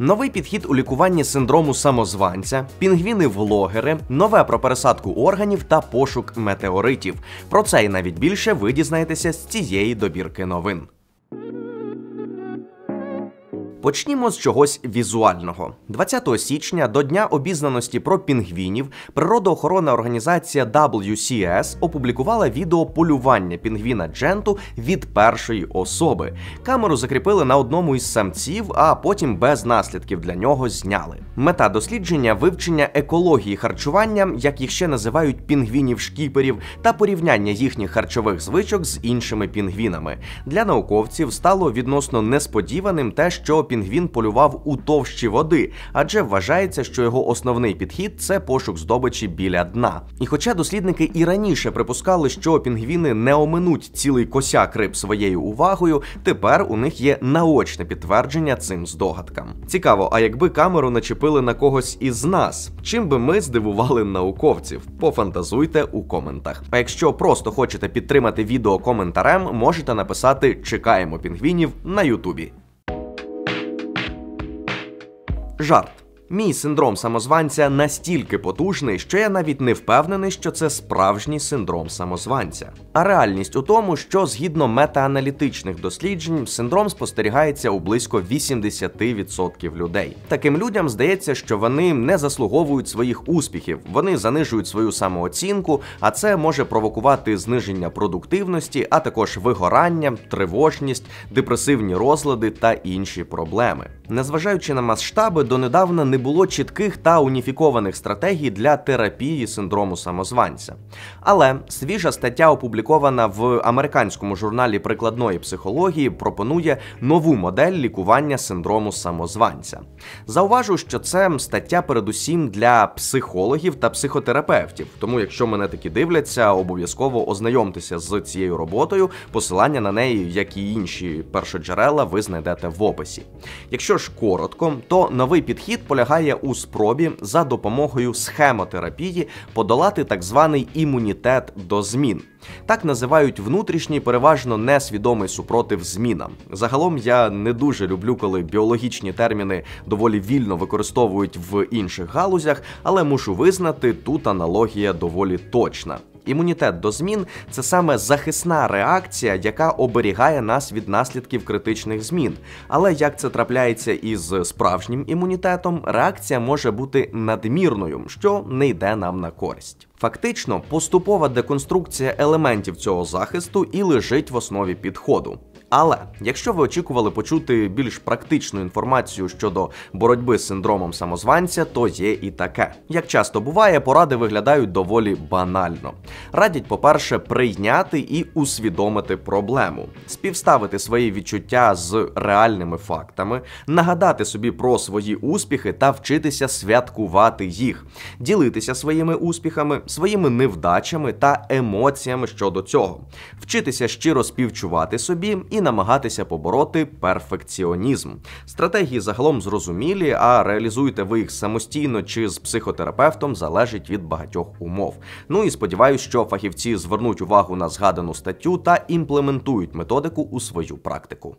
Новий підхід у лікуванні синдрому самозванця, пінгвіни-влогери, нове про пересадку органів та пошук метеоритів. Про це і навіть більше ви дізнаєтеся з цієї добірки новин. Почнімо з чогось візуального. 20 січня до Дня обізнаності про пінгвінів природоохоронна організація WCS опублікувала відео полювання пінгвіна Дженту від першої особи. Камеру закріпили на одному із самців, а потім без наслідків для нього зняли. Мета дослідження вивчення екології харчування, як їх ще називають пінгвінів-шкіперів, та порівняння їхніх харчових звичок з іншими пінгвінами. Для науковців стало відносно несподіваним те, що пінгвін полював у товщі води, адже вважається, що його основний підхід це пошук здобичі біля дна. І хоча дослідники і раніше припускали, що пінгвіни не оминуть цілий косяк риб своєю увагою, тепер у них є наочне підтвердження цим здогадкам. Цікаво, а якби камеру начепили на когось із нас, чим би ми здивували науковців? Пофантазуйте у коментах. А якщо просто хочете підтримати відео коментарем, можете написати Чекаємо пінгвінів на Ютубі. Жарт. Мій синдром самозванця настільки потужний, що я навіть не впевнений, що це справжній синдром самозванця. А реальність у тому, що згідно метааналітичних досліджень, синдром спостерігається у близько 80% людей. Таким людям здається, що вони не заслуговують своїх успіхів, вони занижують свою самооцінку, а це може провокувати зниження продуктивності, а також вигорання, тривожність, депресивні розлади та інші проблеми. Незважаючи на масштаби, донедавна не було чітких та уніфікованих стратегій для терапії синдрому самозванця. Але свіжа стаття, опублікована в американському журналі прикладної психології, пропонує нову модель лікування синдрому самозванця. Зауважу, що це стаття передусім для психологів та психотерапевтів. Тому, якщо мене такі дивляться, обов'язково ознайомтеся з цією роботою. Посилання на неї, як і інші першоджерела, ви знайдете в описі. Якщо ж коротко, то новий підхід полягає у спробі за допомогою схемотерапії подолати так званий імунітет до змін. Так називають внутрішній, переважно несвідомий супротив змінам. Загалом я не дуже люблю, коли біологічні терміни доволі вільно використовують в інших галузях, але мушу визнати, тут аналогія доволі точна. Імунітет до змін це саме захисна реакція, яка оберігає нас від наслідків критичних змін. Але як це трапляється із справжнім імунітетом, реакція може бути надмірною, що не йде нам на користь. Фактично, поступова деконструкція елементів цього захисту і лежить в основі підходу. Але якщо ви очікували почути більш практичну інформацію щодо боротьби з синдромом самозванця, то є і таке. Як часто буває, поради виглядають доволі банально. Радять, по-перше, прийняти і усвідомити проблему, співставити свої відчуття з реальними фактами, нагадати собі про свої успіхи та вчитися святкувати їх, ділитися своїми успіхами, своїми невдачами та емоціями щодо цього, вчитися щиро співчувати собі і намагатися побороти перфекціонізм. Стратегії загалом зрозумілі, а реалізуєте ви їх самостійно чи з психотерапевтом залежить від багатьох умов. Ну і сподіваюся, що фахівці звернуть увагу на згадану статтю та імплементують методику у свою практику.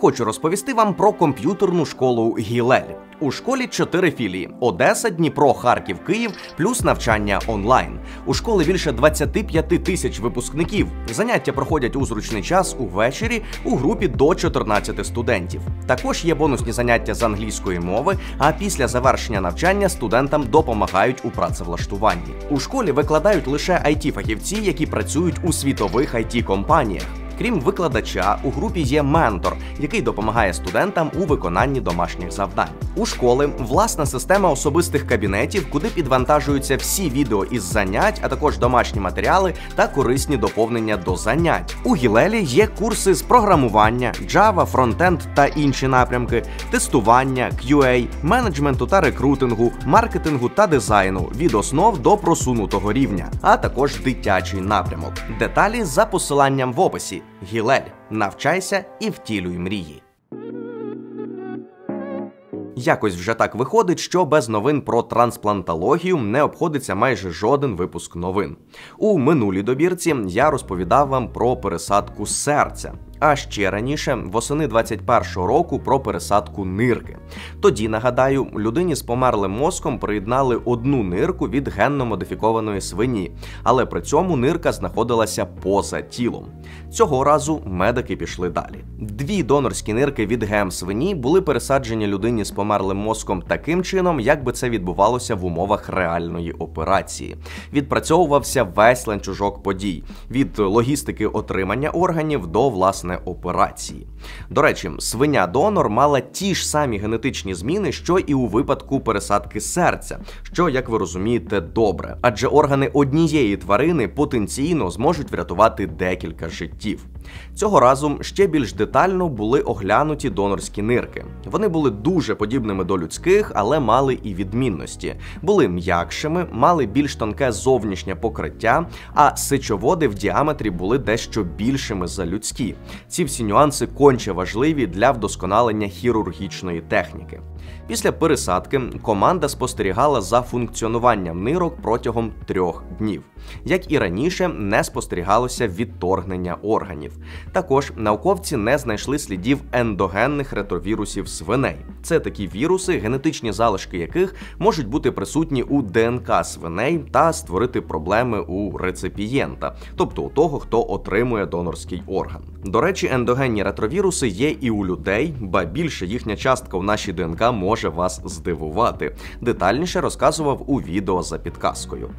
Хочу розповісти вам про комп'ютерну школу Гілель. У школі чотири філії: Одеса, Дніпро, Харків, Київ, плюс навчання онлайн. У школи більше 25 тисяч випускників. Заняття проходять у зручний час увечері у групі до 14 студентів. Також є бонусні заняття з англійської мови. А після завершення навчання студентам допомагають у працевлаштуванні. У школі викладають лише it фахівці які працюють у світових it компаніях Крім викладача, у групі є ментор, який допомагає студентам у виконанні домашніх завдань. У школи власна система особистих кабінетів, куди підвантажуються всі відео із занять, а також домашні матеріали та корисні доповнення до занять. У Гілелі є курси з програмування, Java, фронтенд та інші напрямки, тестування, QA, менеджменту та рекрутингу, маркетингу та дизайну від основ до просунутого рівня, а також дитячий напрямок. Деталі за посиланням в описі. Гілель, навчайся і втілюй мрії. Якось вже так виходить, що без новин про трансплантологію не обходиться майже жоден випуск новин. У минулій добірці я розповідав вам про пересадку серця. А ще раніше, восени 21-го року, про пересадку нирки. Тоді нагадаю, людині з померлим мозком приєднали одну нирку від генно модифікованої свині, але при цьому нирка знаходилася поза тілом. Цього разу медики пішли далі. Дві донорські нирки від ГМ свині були пересаджені людині з померлим мозком таким чином, як би це відбувалося в умовах реальної операції. Відпрацьовувався весь ланцюжок подій від логістики отримання органів до власне операції. До речі, свиня донор мала ті ж самі генетичні зміни, що і у випадку пересадки серця, що, як ви розумієте, добре, адже органи однієї тварини потенційно зможуть врятувати декілька життів. Цього разу ще більш детально були оглянуті донорські нирки. Вони були дуже подібними до людських, але мали і відмінності. Були м'якшими, мали більш тонке зовнішнє покриття, а сечоводи в діаметрі були дещо більшими за людські. Ці всі нюанси конче важливі для вдосконалення хірургічної техніки. Після пересадки команда спостерігала за функціонуванням нирок протягом трьох днів. Як і раніше, не спостерігалося відторгнення органів. Також науковці не знайшли слідів ендогенних ретровірусів свиней. Це такі віруси, генетичні залишки яких можуть бути присутні у ДНК свиней та створити проблеми у реципієнта, тобто у того, хто отримує донорський орган. До речі, ендогенні ретровіруси є і у людей, ба більше їхня частка в нашій ДНК може вас здивувати. Детальніше розказував у відео за підказкою.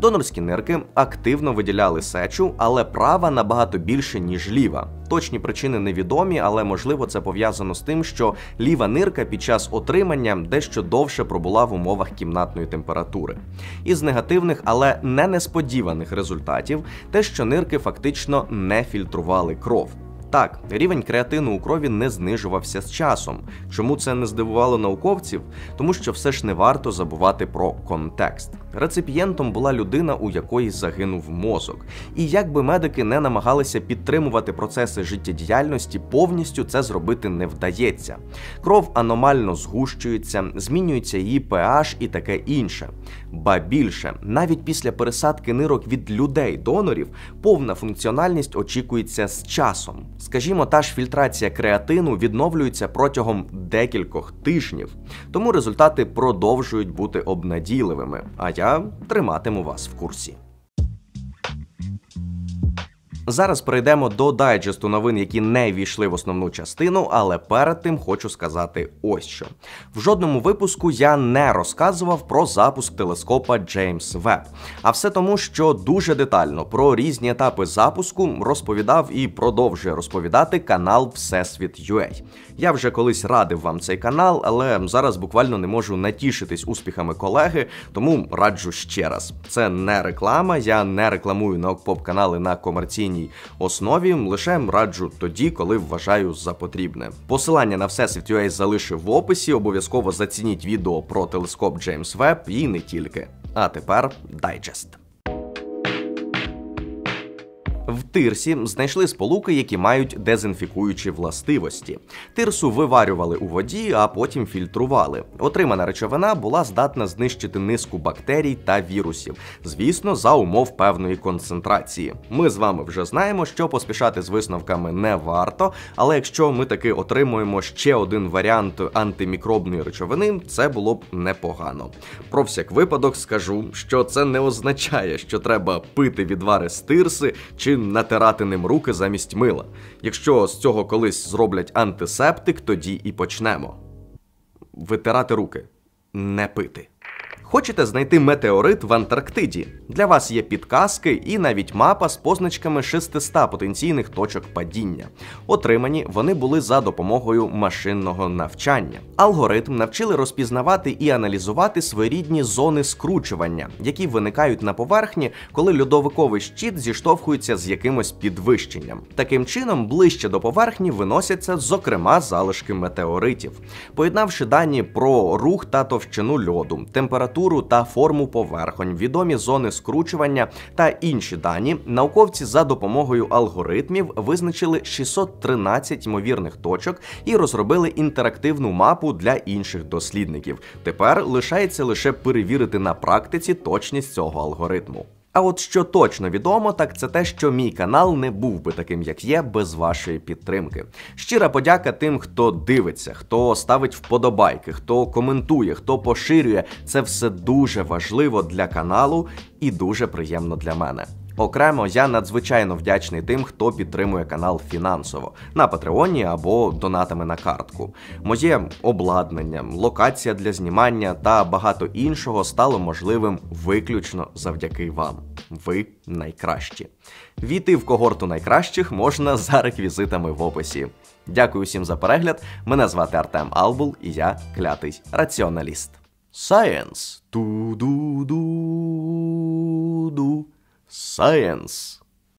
Донорські нирки активно виділяли сечу, але права набагато більше, ніж ліва. Точні причини невідомі, але можливо це пов'язано з тим, що ліва нирка під час отримання дещо довше пробула в умовах кімнатної температури. Із негативних, але не несподіваних результатів, те, що нирки фактично не фільтрували кров. Так, рівень креатину у крові не знижувався з часом. Чому це не здивувало науковців? Тому що все ж не варто забувати про контекст. Реципієнтом була людина, у якої загинув мозок. І як би медики не намагалися підтримувати процеси життєдіяльності, повністю це зробити не вдається. Кров аномально згущується, змінюється її pH і таке інше. Ба більше, навіть після пересадки нирок від людей-донорів повна функціональність очікується з часом. Скажімо, та ж фільтрація креатину відновлюється протягом декількох тижнів, тому результати продовжують бути обнадійливими. А я триматиму вас в курсі. Зараз перейдемо до дайджесту новин, які не війшли в основну частину, але перед тим хочу сказати ось що. В жодному випуску я не розказував про запуск телескопа Джеймс Веб. А все тому, що дуже детально про різні етапи запуску розповідав і продовжує розповідати канал Всесвіт UA. Я вже колись радив вам цей канал, але зараз буквально не можу натішитись успіхами колеги, тому раджу ще раз. Це не реклама, я не рекламую наукпоп канали на комерційній постійній основі, лише раджу тоді, коли вважаю за потрібне. Посилання на всесвіт UA залишив в описі. Обов'язково зацініть відео про телескоп Джеймс Веб і не тільки. А тепер дайджест. В тирсі знайшли сполуки, які мають дезінфікуючі властивості. Тирсу виварювали у воді, а потім фільтрували. Отримана речовина була здатна знищити низку бактерій та вірусів, звісно, за умов певної концентрації. Ми з вами вже знаємо, що поспішати з висновками не варто, але якщо ми таки отримуємо ще один варіант антимікробної речовини, це було б непогано. Про всяк випадок скажу, що це не означає, що треба пити відвари з тирси чи натирати ним руки замість мила. Якщо з цього колись зроблять антисептик, тоді і почнемо. Витирати руки, не пити. Хочете знайти метеорит в Антарктиді? Для вас є підказки і навіть мапа з позначками 600 потенційних точок падіння. Отримані вони були за допомогою машинного навчання. Алгоритм навчили розпізнавати і аналізувати своєрідні зони скручування, які виникають на поверхні, коли льодовиковий щит зіштовхується з якимось підвищенням. Таким чином, ближче до поверхні виносяться, зокрема, залишки метеоритів, поєднавши дані про рух та товщину льоду, температуру та форму поверхонь, відомі зони скручування та інші дані, науковці за допомогою алгоритмів визначили 613 ймовірних точок і розробили інтерактивну мапу для інших дослідників. Тепер лишається лише перевірити на практиці точність цього алгоритму. А от що точно відомо, так це те, що мій канал не був би таким, як є, без вашої підтримки. Щира подяка тим, хто дивиться, хто ставить вподобайки, хто коментує, хто поширює. Це все дуже важливо для каналу і дуже приємно для мене. Окремо, я надзвичайно вдячний тим, хто підтримує канал фінансово на Патреоні або донатами на картку. Моє обладнання, локація для знімання та багато іншого стало можливим виключно завдяки вам. Ви найкращі. Війти в когорту найкращих можна за реквізитами в описі. Дякую всім за перегляд. Мене звати Артем Албул, і я клятий раціоналіст. Science. Ту-ду-ду-ду. Science.